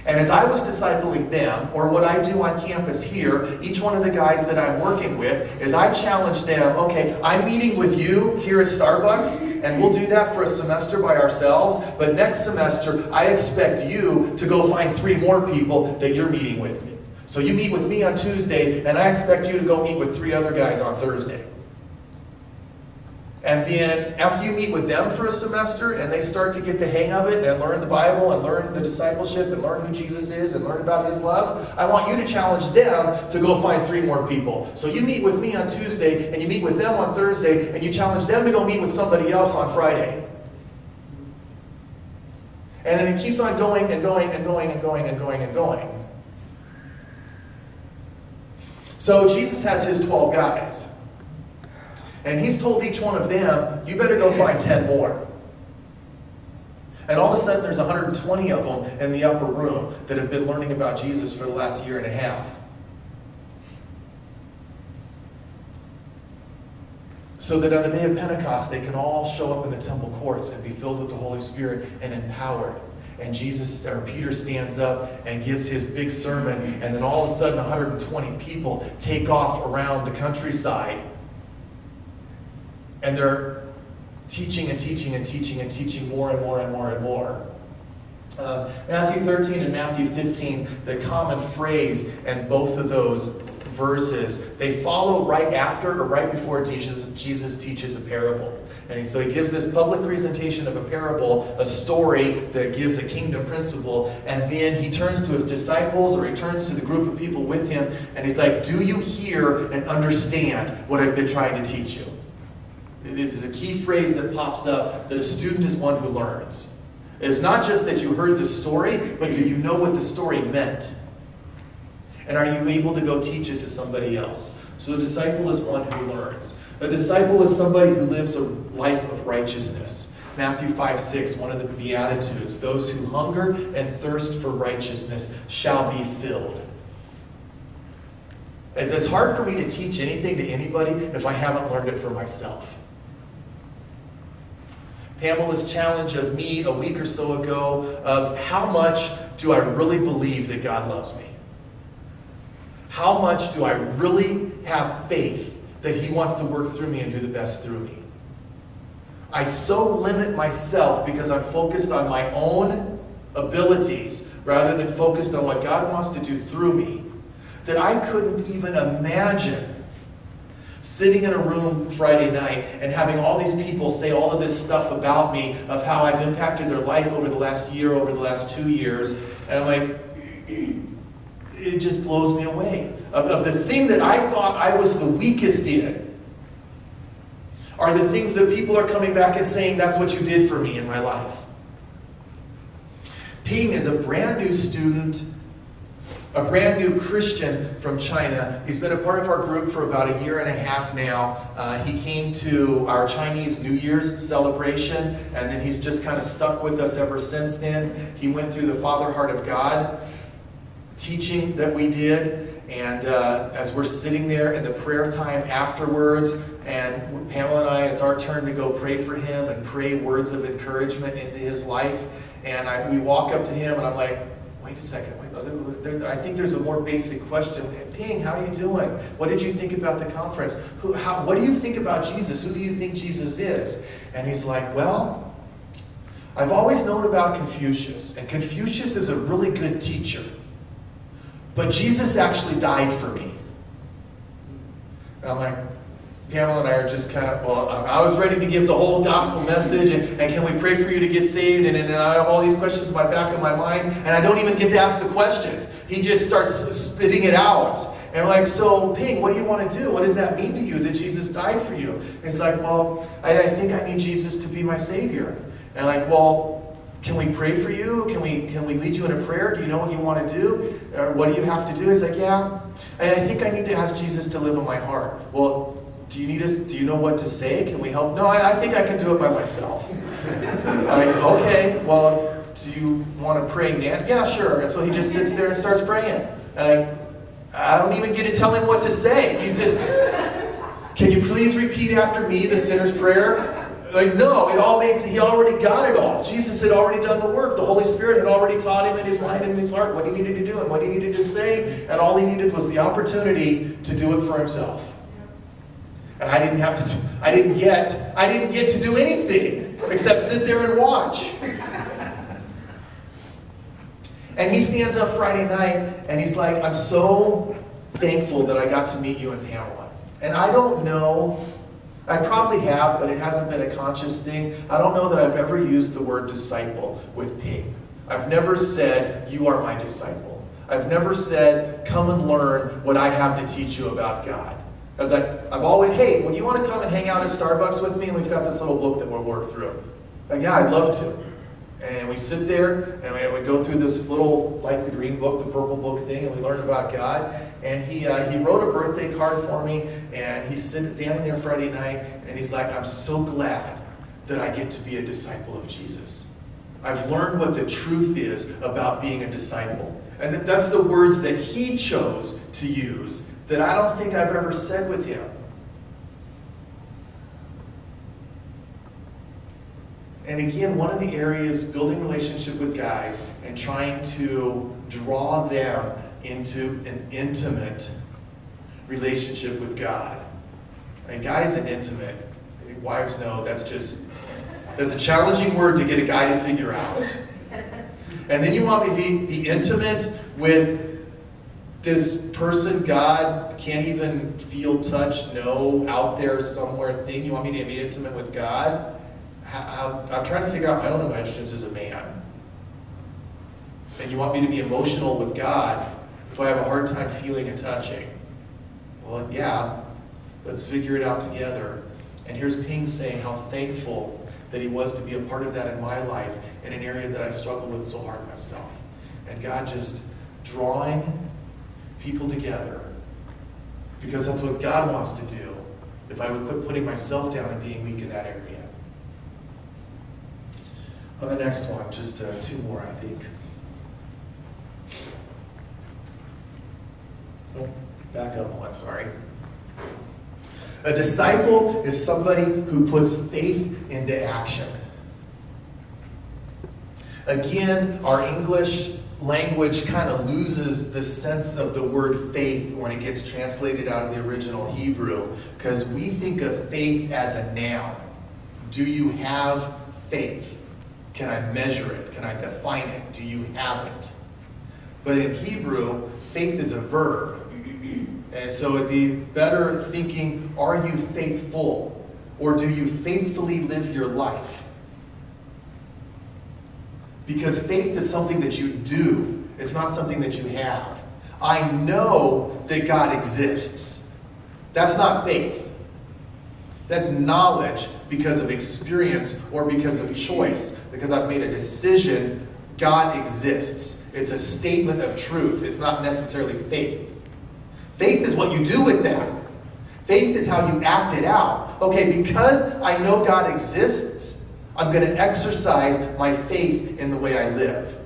And as I was discipling them, or what I do on campus here, each one of the guys that I'm working with, is I challenge them, okay, I'm meeting with you here at Starbucks, and we'll do that for a semester by ourselves, but next semester, I expect you to go find three more people that you're meeting with me. So you meet with me on Tuesday, and I expect you to go meet with three other guys on Thursday. And then after you meet with them for a semester and they start to get the hang of it and learn the Bible and learn the discipleship and learn who Jesus is and learn about his love, I want you to challenge them to go find three more people. So you meet with me on Tuesday and you meet with them on Thursday and you challenge them to go meet with somebody else on Friday. And then it keeps on going and going and going and going and going and going. So Jesus has his 12 guys. And he's told each one of them, you better go find 10 more. And all of a sudden, there's 120 of them in the upper room that have been learning about Jesus for the last year and a half. So that on the day of Pentecost, they can all show up in the temple courts and be filled with the Holy Spirit and empowered. And Jesus or Peter stands up and gives his big sermon, and then all of a sudden 120 people take off around the countryside. And they're teaching and teaching and teaching and teaching more and more and more and more. Uh, Matthew 13 and Matthew 15, the common phrase in both of those verses, they follow right after or right before Jesus, Jesus teaches a parable. And so he gives this public presentation of a parable, a story that gives a kingdom principle, and then he turns to his disciples or he turns to the group of people with him, and he's like, Do you hear and understand what I've been trying to teach you? It is a key phrase that pops up that a student is one who learns. It's not just that you heard the story, but do you know what the story meant? And are you able to go teach it to somebody else? So a disciple is one who learns. A disciple is somebody who lives a life of righteousness. Matthew 5 6, one of the Beatitudes those who hunger and thirst for righteousness shall be filled. It's, it's hard for me to teach anything to anybody if I haven't learned it for myself. Pamela's challenge of me a week or so ago of how much do I really believe that God loves me? How much do I really have faith that He wants to work through me and do the best through me? I so limit myself because I'm focused on my own abilities rather than focused on what God wants to do through me that I couldn't even imagine sitting in a room Friday night and having all these people say all of this stuff about me of how I've impacted their life over the last year, over the last two years. And I'm like, it just blows me away. Of, of the thing that I thought I was the weakest in are the things that people are coming back and saying, that's what you did for me in my life. Ping is a brand new student a brand new Christian from China. He's been a part of our group for about a year and a half now. Uh, he came to our Chinese New Year's celebration, and then he's just kind of stuck with us ever since then. He went through the Father Heart of God teaching that we did, and uh, as we're sitting there in the prayer time afterwards, and Pamela and I, it's our turn to go pray for him and pray words of encouragement into his life. And I, we walk up to him, and I'm like, wait a second, wait, I think there's a more basic question. Ping, how are you doing? What did you think about the conference? Who, how, what do you think about Jesus? Who do you think Jesus is? And he's like, well, I've always known about Confucius, and Confucius is a really good teacher. But Jesus actually died for me. And I'm like, Pamela and I are just kind of, well, I was ready to give the whole gospel message, and, and can we pray for you to get saved? And, and, and I have all these questions in my back of my mind, and I don't even get to ask the questions. He just starts spitting it out. And we're like, so, Ping, what do you want to do? What does that mean to you that Jesus died for you? And like, well, I, I think I need Jesus to be my Savior. And like, well, can we pray for you? Can we can we lead you in a prayer? Do you know what you want to do? Or what do you have to do? He's like, yeah. I, I think I need to ask Jesus to live in my heart. Well, do you need us? Do you know what to say? Can we help? No, I, I think I can do it by myself. like, okay, well, do you want to pray now? Yeah, sure. And so he just sits there and starts praying. And I, I don't even get to tell him what to say. He just, can you please repeat after me the sinner's prayer? Like, no, it all makes, he already got it all. Jesus had already done the work. The Holy Spirit had already taught him in his mind and in his heart what he needed to do and what he needed to say. And all he needed was the opportunity to do it for himself. And I didn't have to do, I didn't get, I didn't get to do anything except sit there and watch. And he stands up Friday night and he's like, I'm so thankful that I got to meet you in Pamela. And I don't know, I probably have, but it hasn't been a conscious thing. I don't know that I've ever used the word disciple with Ping. I've never said, You are my disciple. I've never said, Come and learn what I have to teach you about God. I've, I've always, hey, when you want to come and hang out at Starbucks with me, and we've got this little book that we'll work through. Like, yeah, I'd love to. And we sit there and we go through this little, like the green book, the purple book thing, and we learn about God. And he, uh, he wrote a birthday card for me, and he's sitting standing there Friday night, and he's like, I'm so glad that I get to be a disciple of Jesus. I've learned what the truth is about being a disciple. And that's the words that he chose to use that I don't think I've ever said with him. And again, one of the areas, building relationship with guys and trying to draw them into an intimate relationship with God. And guys and intimate, wives know that's just, that's a challenging word to get a guy to figure out. And then you want me to be, intimate with this person God can't even feel, touch, know, out there somewhere thing. You want me to be intimate with God? I'm trying to figure out my own emotions as a man. And you want me to be emotional with God, but I have a hard time feeling and touching. Well, yeah, let's figure it out together. And here's Ping saying how thankful that he was to be a part of that in my life in an area that I struggled with so hard myself. And God just drawing people together because that's what God wants to do if I would quit putting myself down and being weak in that area. On the next one, just uh, two more, I think. Oh, back up one, sorry. A disciple is somebody who puts faith into action. Again, our English language kind of loses the sense of the word faith when it gets translated out of the original Hebrew because we think of faith as a noun. Do you have faith? Can I measure it? Can I define it? Do you have it? But in Hebrew, faith is a verb. And so it'd be better thinking, are you faithful? Or do you faithfully live your life? Because faith is something that you do, it's not something that you have. I know that God exists. That's not faith. That's knowledge because of experience or because of choice, because I've made a decision God exists. It's a statement of truth, it's not necessarily faith. Faith is what you do with that. Faith is how you act it out. Okay, because I know God exists, I'm going to exercise my faith in the way I live.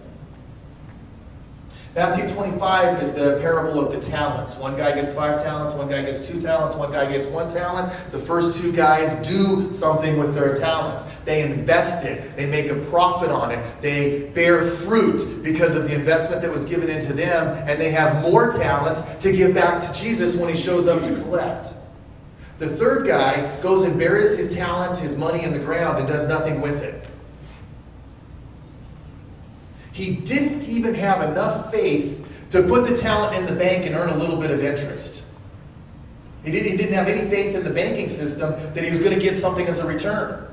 Matthew 25 is the parable of the talents. One guy gets five talents, one guy gets two talents, one guy gets one talent. The first two guys do something with their talents. They invest it, they make a profit on it, they bear fruit because of the investment that was given into them, and they have more talents to give back to Jesus when he shows up to collect. The third guy goes and buries his talent, his money in the ground, and does nothing with it. He didn't even have enough faith to put the talent in the bank and earn a little bit of interest. He didn't, he didn't have any faith in the banking system that he was going to get something as a return.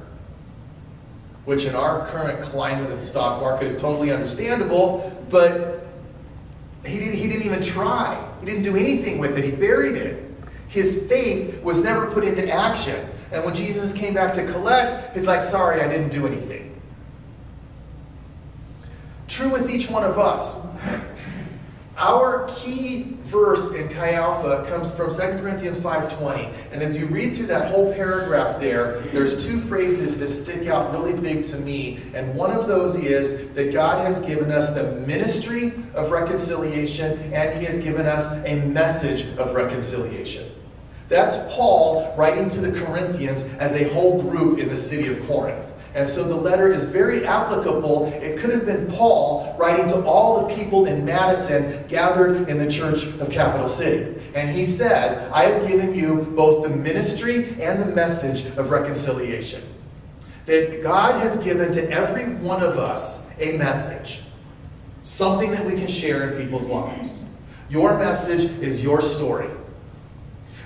Which, in our current climate of the stock market, is totally understandable, but he didn't, he didn't even try. He didn't do anything with it, he buried it. His faith was never put into action. And when Jesus came back to collect, he's like, Sorry, I didn't do anything. True with each one of us. Our key verse in Chi Alpha comes from 2 Corinthians 5.20. And as you read through that whole paragraph there, there's two phrases that stick out really big to me. And one of those is that God has given us the ministry of reconciliation and he has given us a message of reconciliation. That's Paul writing to the Corinthians as a whole group in the city of Corinth. And so the letter is very applicable. It could have been Paul writing to all the people in Madison gathered in the church of Capital City. And he says, I have given you both the ministry and the message of reconciliation. That God has given to every one of us a message, something that we can share in people's lives. Your message is your story.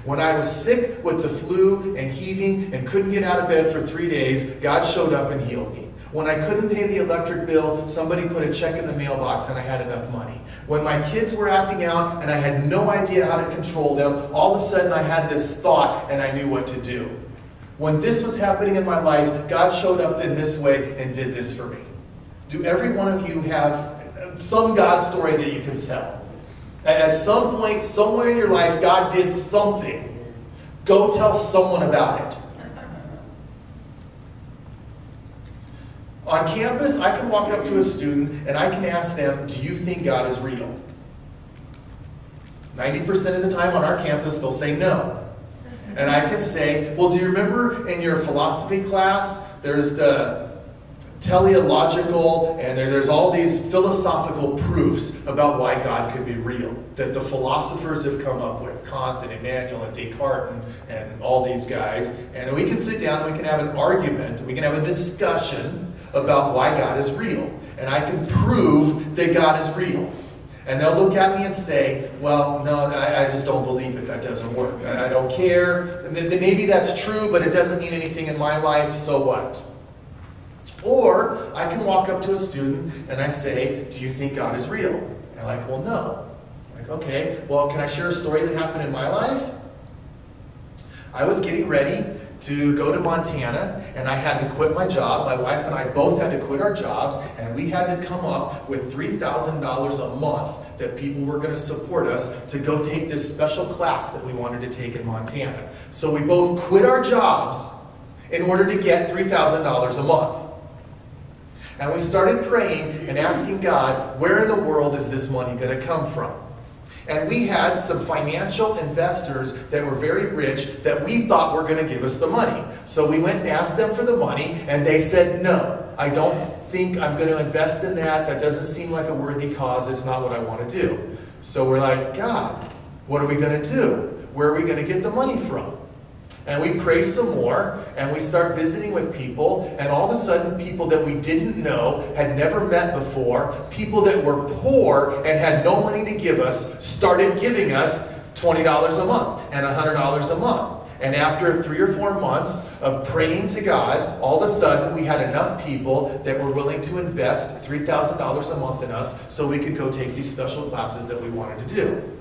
When I was sick with the flu and heaving and couldn't get out of bed for three days, God showed up and healed me. When I couldn't pay the electric bill, somebody put a check in the mailbox and I had enough money. When my kids were acting out and I had no idea how to control them, all of a sudden I had this thought and I knew what to do. When this was happening in my life, God showed up in this way and did this for me. Do every one of you have some God story that you can tell? At some point, somewhere in your life, God did something. Go tell someone about it. On campus, I can walk up to a student and I can ask them, Do you think God is real? 90% of the time on our campus, they'll say no. And I can say, Well, do you remember in your philosophy class, there's the teleological, and there, there's all these philosophical proofs about why God could be real that the philosophers have come up with Kant and Immanuel and Descartes and, and all these guys. And we can sit down and we can have an argument, and we can have a discussion about why God is real. And I can prove that God is real. And they'll look at me and say, Well, no, I, I just don't believe it. That doesn't work. I, I don't care. Maybe that's true, but it doesn't mean anything in my life, so what? Or I can walk up to a student and I say, Do you think God is real? And they're like, Well, no. I'm like, okay, well, can I share a story that happened in my life? I was getting ready to go to Montana and I had to quit my job. My wife and I both had to quit our jobs and we had to come up with $3,000 a month that people were going to support us to go take this special class that we wanted to take in Montana. So we both quit our jobs in order to get $3,000 a month. And we started praying and asking God, where in the world is this money going to come from? And we had some financial investors that were very rich that we thought were going to give us the money. So we went and asked them for the money, and they said, No, I don't think I'm going to invest in that. That doesn't seem like a worthy cause. It's not what I want to do. So we're like, God, what are we going to do? Where are we going to get the money from? And we pray some more, and we start visiting with people, and all of a sudden, people that we didn't know, had never met before, people that were poor and had no money to give us, started giving us $20 a month and $100 a month. And after three or four months of praying to God, all of a sudden we had enough people that were willing to invest $3,000 a month in us so we could go take these special classes that we wanted to do.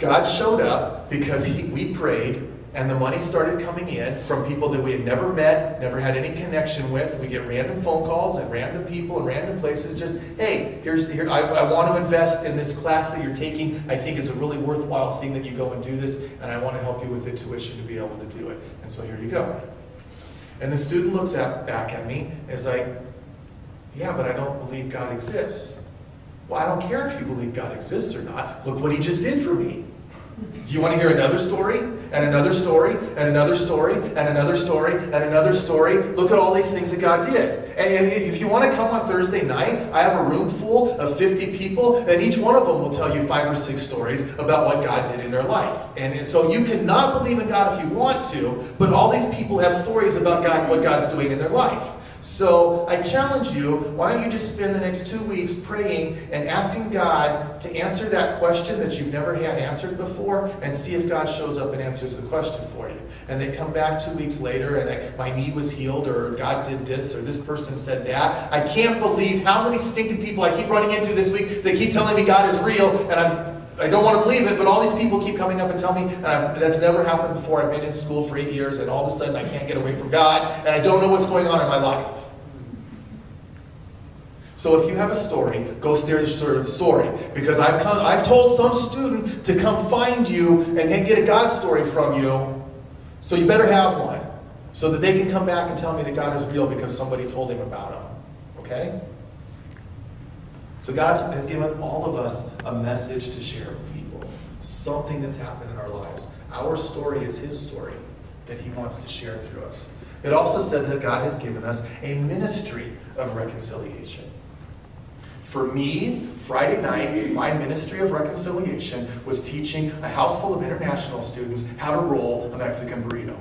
God showed up because he, we prayed, and the money started coming in from people that we had never met, never had any connection with. We get random phone calls and random people and random places. Just hey, here's here. I, I want to invest in this class that you're taking. I think it's a really worthwhile thing that you go and do this, and I want to help you with the tuition to be able to do it. And so here you go. And the student looks at, back at me as like, yeah, but I don't believe God exists. Well, I don't care if you believe God exists or not. Look what he just did for me. Do you want to hear another story? And another story, and another story, and another story, and another story. Look at all these things that God did. And if you want to come on Thursday night, I have a room full of 50 people, and each one of them will tell you five or six stories about what God did in their life. And so you cannot believe in God if you want to, but all these people have stories about God, what God's doing in their life. So I challenge you, why don't you just spend the next two weeks praying and asking God to answer that question that you've never had answered before and see if God shows up and answers the question for you. And they come back two weeks later and they, my knee was healed or God did this or this person said that. I can't believe how many stinking people I keep running into this week that keep telling me God is real and I'm I don't want to believe it, but all these people keep coming up and tell me, and I've, that's never happened before. I've been in school for eight years, and all of a sudden I can't get away from God, and I don't know what's going on in my life. So if you have a story, go steer the story. Because I've, come, I've told some student to come find you and get a God story from you. So you better have one. So that they can come back and tell me that God is real because somebody told him about him. Okay? So God has given all of us a message to share with people. Something that's happened in our lives. Our story is his story that he wants to share through us. It also said that God has given us a ministry of reconciliation. For me, Friday night, my ministry of reconciliation was teaching a house full of international students how to roll a Mexican burrito.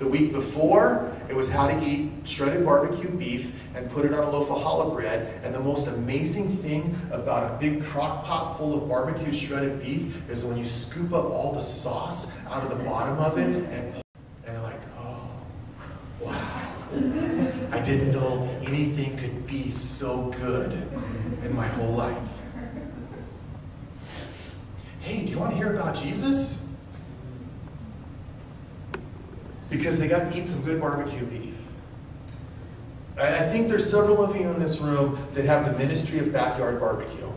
The week before, it was how to eat shredded barbecue beef and put it on a loaf of challah bread. And the most amazing thing about a big crock pot full of barbecue shredded beef is when you scoop up all the sauce out of the bottom of it and, and like, oh, wow. I didn't know anything could be so good in my whole life. Hey, do you want to hear about Jesus? Because they got to eat some good barbecue beef. I think there's several of you in this room that have the ministry of backyard barbecue.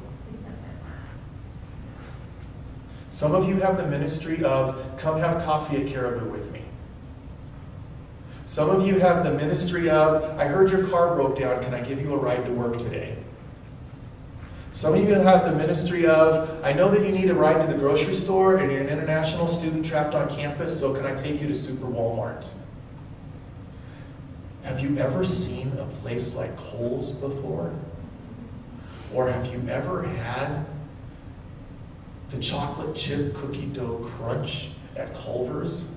Some of you have the ministry of come have coffee at Caribou with me. Some of you have the ministry of I heard your car broke down, can I give you a ride to work today? Some of you have the ministry of I know that you need a ride to the grocery store and you're an international student trapped on campus, so can I take you to Super Walmart? Have you ever seen a place like Kohl's before? Or have you ever had the chocolate chip cookie dough crunch at Culver's?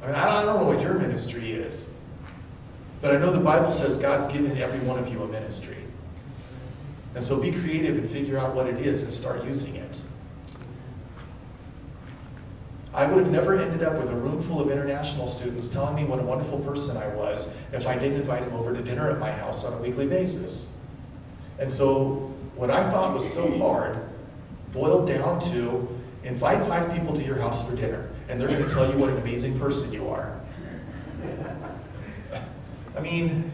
I mean, I don't know what your ministry is, but I know the Bible says God's given every one of you a ministry. And so be creative and figure out what it is and start using it. I would have never ended up with a room full of international students telling me what a wonderful person I was if I didn't invite them over to dinner at my house on a weekly basis. And so what I thought was so hard boiled down to invite five people to your house for dinner, and they're going to tell you what an amazing person you are. I mean,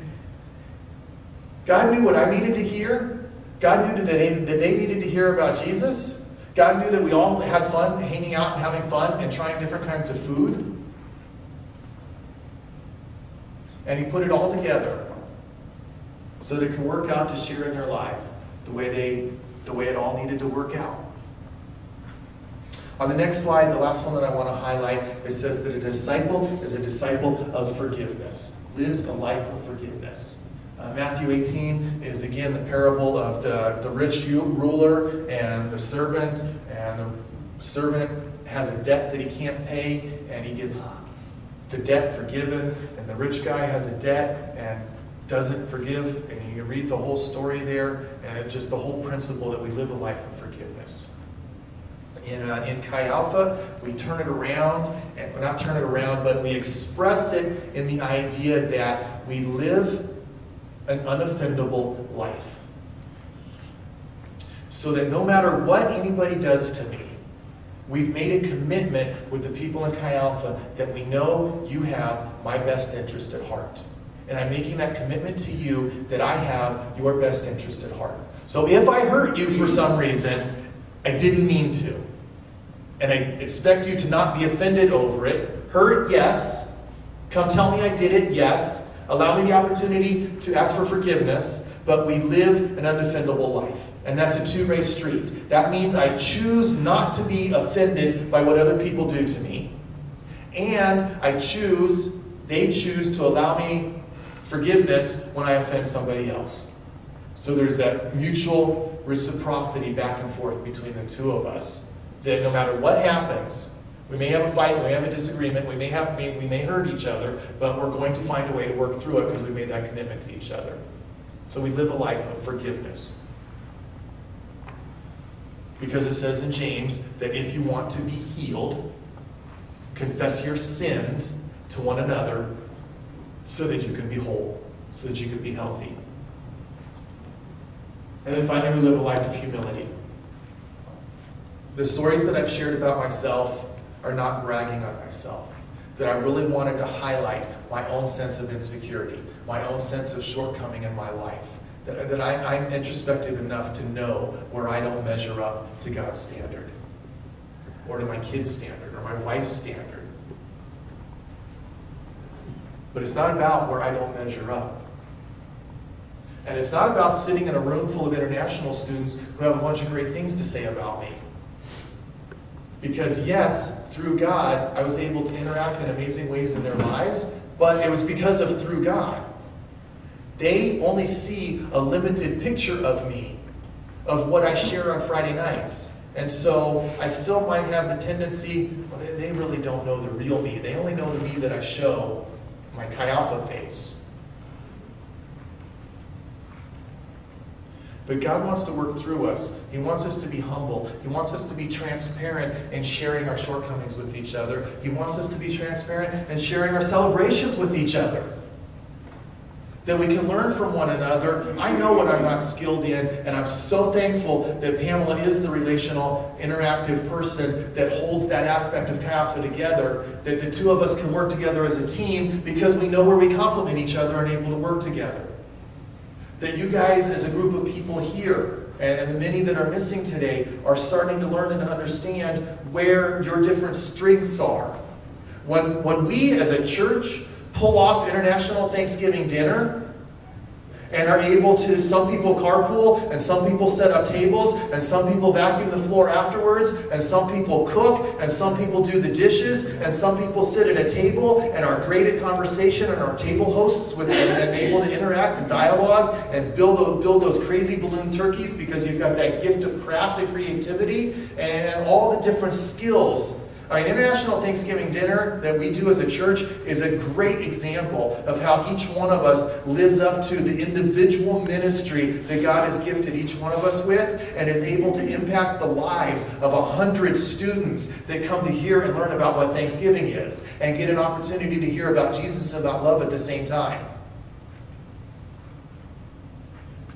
God knew what I needed to hear. God knew that they, that they needed to hear about Jesus. God knew that we all had fun hanging out and having fun and trying different kinds of food. And He put it all together so that it could work out to share in their life the way they the way it all needed to work out. On the next slide, the last one that I want to highlight, it says that a disciple is a disciple of forgiveness, lives a life of forgiveness. Uh, Matthew 18 is again the parable of the, the rich ruler and the servant, and the servant has a debt that he can't pay, and he gets the debt forgiven, and the rich guy has a debt and doesn't forgive, and you read the whole story there, and it's just the whole principle that we live a life of forgiveness. In, uh, in Chi Alpha, we turn it around, and well, not turn it around, but we express it in the idea that we live an unoffendable life. So that no matter what anybody does to me, we've made a commitment with the people in Chi Alpha that we know you have my best interest at heart. And I'm making that commitment to you that I have your best interest at heart. So if I hurt you for some reason, I didn't mean to. And I expect you to not be offended over it. Hurt, yes. Come tell me I did it, yes. Allow me the opportunity to ask for forgiveness, but we live an undefendable life. And that's a two way street. That means I choose not to be offended by what other people do to me. And I choose, they choose to allow me forgiveness when I offend somebody else. So there's that mutual reciprocity back and forth between the two of us that no matter what happens, we may have a fight, we may have a disagreement, we may have we, may hurt each other, but we're going to find a way to work through it because we made that commitment to each other. So we live a life of forgiveness. Because it says in James that if you want to be healed, confess your sins to one another so that you can be whole, so that you can be healthy. And then finally, we live a life of humility. The stories that I've shared about myself are not bragging on myself. That I really wanted to highlight my own sense of insecurity, my own sense of shortcoming in my life. That, that I, I'm introspective enough to know where I don't measure up to God's standard, or to my kids' standard, or my wife's standard. But it's not about where I don't measure up. And it's not about sitting in a room full of international students who have a bunch of great things to say about me. Because, yes, through God, I was able to interact in amazing ways in their lives, but it was because of through God. They only see a limited picture of me, of what I share on Friday nights. And so I still might have the tendency, well, they, they really don't know the real me. They only know the me that I show, my Chi Alpha face. But God wants to work through us. He wants us to be humble. He wants us to be transparent in sharing our shortcomings with each other. He wants us to be transparent in sharing our celebrations with each other. that we can learn from one another. I know what I'm not skilled in, and I'm so thankful that Pamela is the relational, interactive person that holds that aspect of Kappa together, that the two of us can work together as a team because we know where we complement each other and able to work together. That you guys, as a group of people here, and the many that are missing today, are starting to learn and understand where your different strengths are. When, when we as a church pull off International Thanksgiving dinner and are able to, some people carpool, and some people set up tables, and some people vacuum the floor afterwards, and some people cook, and some people do the dishes, and some people sit at a table and are great at conversation and are table hosts with and, and able to interact and dialogue and build those, build those crazy balloon turkeys because you've got that gift of craft and creativity and all the different skills an International Thanksgiving dinner that we do as a church is a great example of how each one of us lives up to the individual ministry that God has gifted each one of us with and is able to impact the lives of a hundred students that come to hear and learn about what Thanksgiving is and get an opportunity to hear about Jesus and about love at the same time.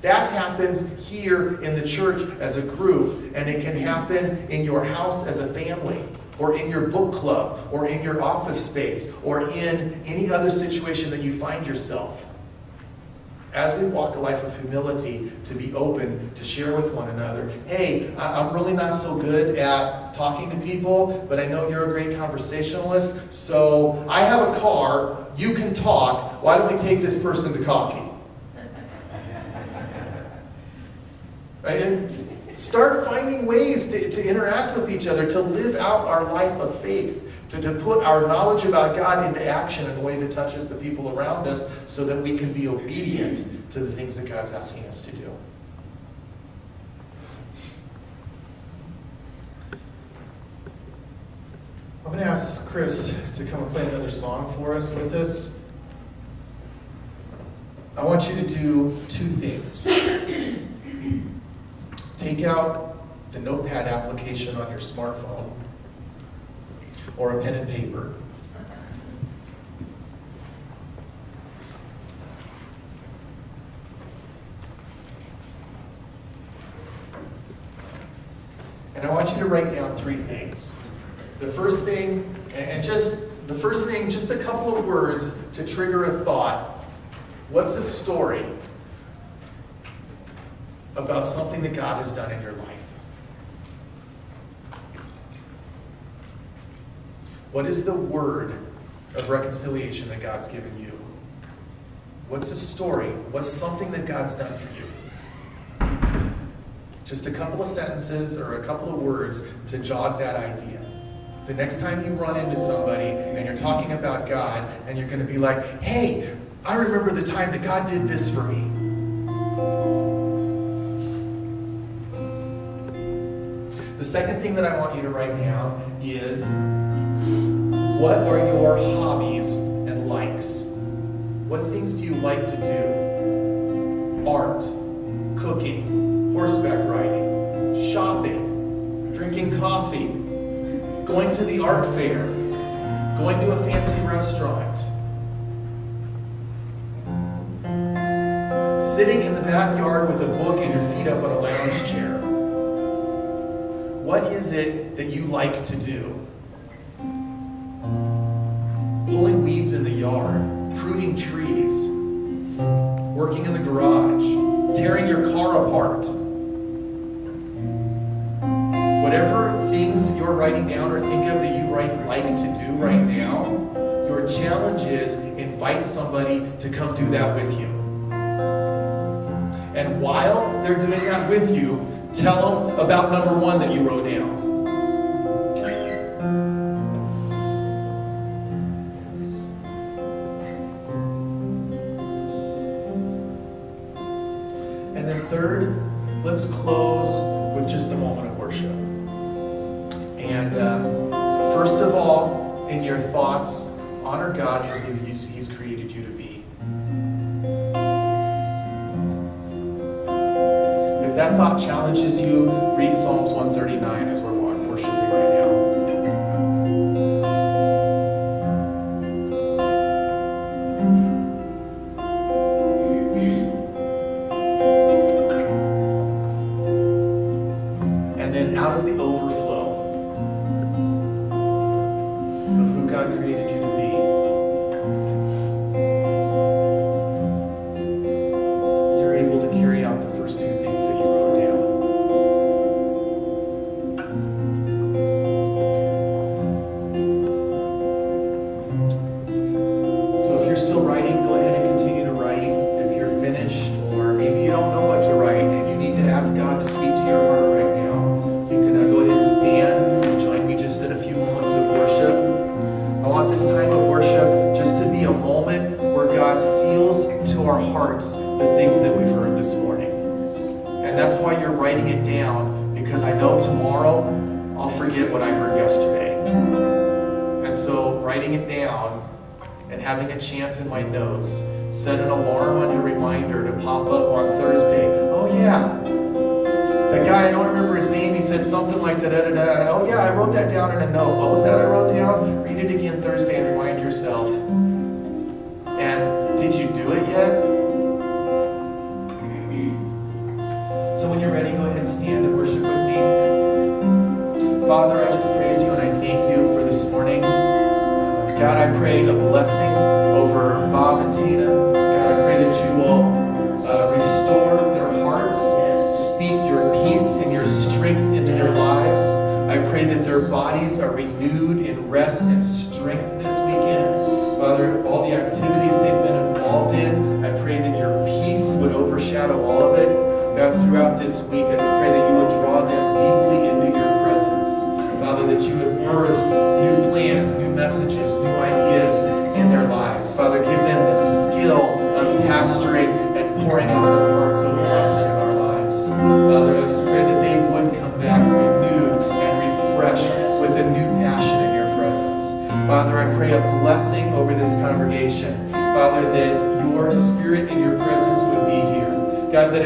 That happens here in the church as a group, and it can happen in your house as a family or in your book club, or in your office space, or in any other situation that you find yourself. As we walk a life of humility, to be open to share with one another. Hey, I'm really not so good at talking to people, but I know you're a great conversationalist. So I have a car. You can talk. Why don't we take this person to coffee? And Start finding ways to, to interact with each other, to live out our life of faith, to, to put our knowledge about God into action in a way that touches the people around us so that we can be obedient to the things that God's asking us to do. I'm going to ask Chris to come and play another song for us with us. I want you to do two things. Take out the notepad application on your smartphone or a pen and paper. And I want you to write down three things. The first thing, and just the first thing, just a couple of words to trigger a thought. What's a story about something that God has done in your life. What is the word of reconciliation that God's given you? What's a story? What's something that God's done for you? Just a couple of sentences or a couple of words to jog that idea. The next time you run into somebody and you're talking about God and you're going to be like, hey, I remember the time that God did this for me. Second thing that I want you to write down is what are your hobbies and likes? What things do you like to do? Art, cooking, horseback riding, shopping, drinking coffee, going to the art fair, going to a fancy restaurant, sitting in the backyard with a book and your feet up on a lounge chair. What is it that you like to do? Pulling weeds in the yard, pruning trees, working in the garage, tearing your car apart. Whatever things you're writing down or think of that you like to do right now, your challenge is invite somebody to come do that with you. And while they're doing that with you, Tell them about number one that you wrote down.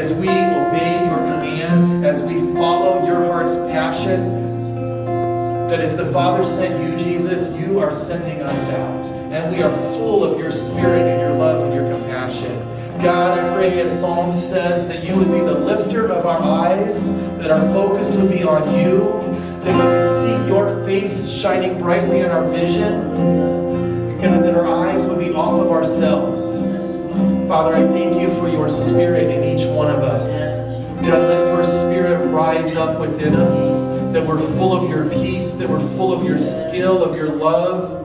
as we obey your command, as we follow your heart's passion, that as the Father sent you, Jesus, you are sending us out. And we are full of your spirit and your love and your compassion. God, I pray as Psalm says that you would be the lifter of our eyes, that our focus would be on you, that we would see your face shining brightly in our vision, and that our eyes would be off of ourselves. Father, I thank you for your spirit in each one of us. God, let your spirit rise up within us, that we're full of your peace, that we're full of your skill, of your love.